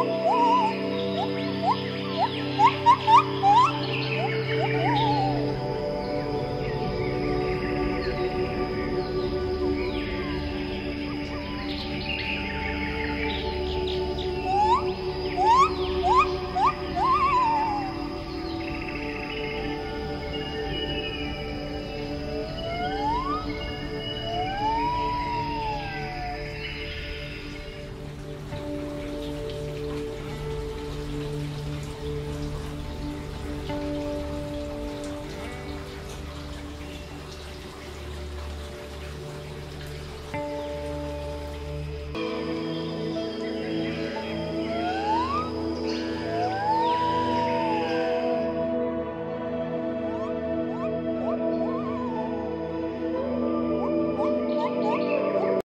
Música